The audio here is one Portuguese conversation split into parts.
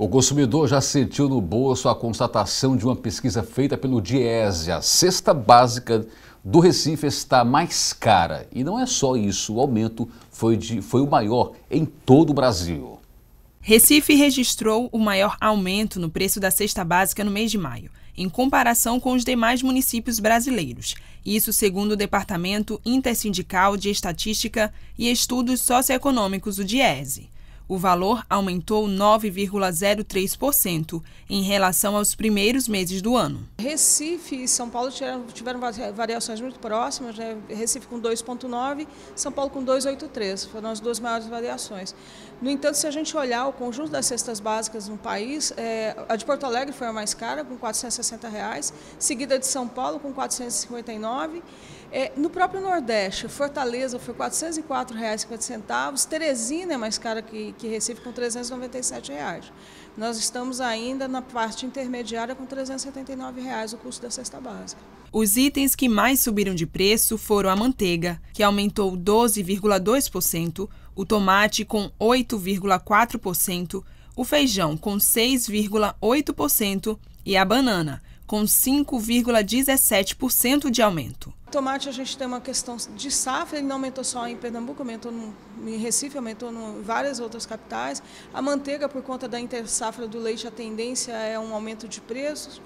O consumidor já sentiu no bolso a constatação de uma pesquisa feita pelo Diese. A cesta básica do Recife está mais cara. E não é só isso, o aumento foi, de, foi o maior em todo o Brasil. Recife registrou o maior aumento no preço da cesta básica no mês de maio, em comparação com os demais municípios brasileiros. Isso segundo o Departamento Intersindical de Estatística e Estudos Socioeconômicos, do Diese o valor aumentou 9,03% em relação aos primeiros meses do ano. Recife e São Paulo tiveram, tiveram variações muito próximas, né? Recife com 2,9%, São Paulo com 2,83%, foram as duas maiores variações. No entanto, se a gente olhar o conjunto das cestas básicas no país, é, a de Porto Alegre foi a mais cara, com 460 reais, seguida de São Paulo com R$ 459. É, no próprio Nordeste, Fortaleza foi R$ 404,50, Teresina é mais cara que, que Recife com 397 reais. Nós estamos ainda na parte intermediária com 379 reais o custo da cesta básica. Os itens que mais subiram de preço foram a manteiga, que aumentou 12,2%, o tomate com 8,4%, o feijão com 6,8% e a banana com 5,17% de aumento. Tomate a gente tem uma questão de safra, ele não aumentou só em Pernambuco, aumentou no, em Recife, aumentou em várias outras capitais. A manteiga, por conta da intersafra do leite, a tendência é um aumento de preços.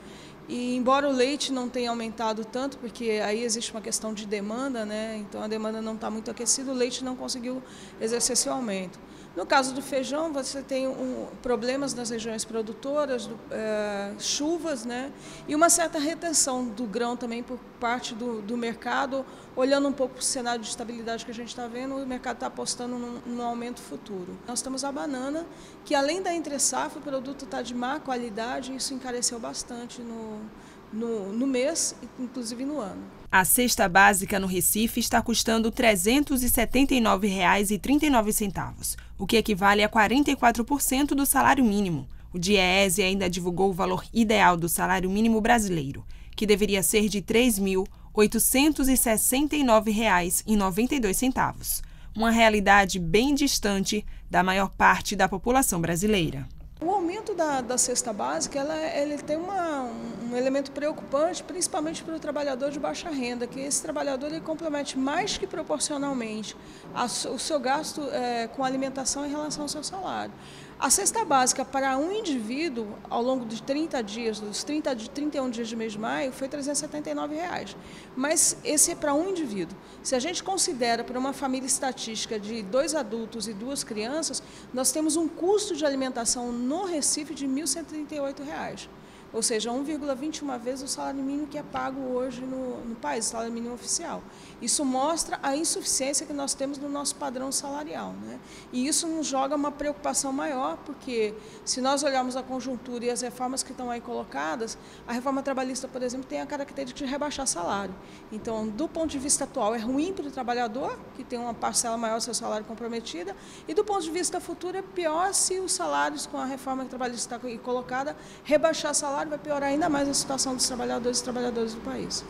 E embora o leite não tenha aumentado tanto, porque aí existe uma questão de demanda, né? então a demanda não está muito aquecida, o leite não conseguiu exercer seu aumento. No caso do feijão, você tem um, problemas nas regiões produtoras, do, é, chuvas, né? e uma certa retenção do grão também por parte do, do mercado, olhando um pouco para o cenário de estabilidade que a gente está vendo, o mercado está apostando num, num, aumento futuro. Nós temos a banana, que além da entre safra, o produto está de má qualidade, e isso encareceu bastante no, no, no mês, inclusive no ano. A cesta básica no Recife está custando R$ 379,39, o que equivale a 44% do salário mínimo. O Diese ainda divulgou o valor ideal do salário mínimo brasileiro, que deveria ser de R$ 3.869,92, uma realidade bem distante da maior parte da população brasileira. O aumento da, da cesta básica ela, ele tem uma, um elemento preocupante, principalmente para o trabalhador de baixa renda, que esse trabalhador ele compromete mais que proporcionalmente a, o seu gasto é, com alimentação em relação ao seu salário. A cesta básica para um indivíduo, ao longo de 30 dias, dos 30 de 31 dias de mês de maio, foi 379 reais. Mas esse é para um indivíduo. Se a gente considera para uma família estatística de dois adultos e duas crianças, nós temos um custo de alimentação no Recife de 1.138 reais ou seja, 1,21 vezes o salário mínimo que é pago hoje no, no país, o salário mínimo oficial. Isso mostra a insuficiência que nós temos no nosso padrão salarial. Né? E isso nos joga uma preocupação maior, porque se nós olharmos a conjuntura e as reformas que estão aí colocadas, a reforma trabalhista, por exemplo, tem a característica de rebaixar salário. Então, do ponto de vista atual, é ruim para o trabalhador, que tem uma parcela maior do seu salário comprometida, e do ponto de vista futuro, é pior se os salários, com a reforma trabalhista está colocada, rebaixar salário vai piorar ainda mais a situação dos trabalhadores e trabalhadoras do país.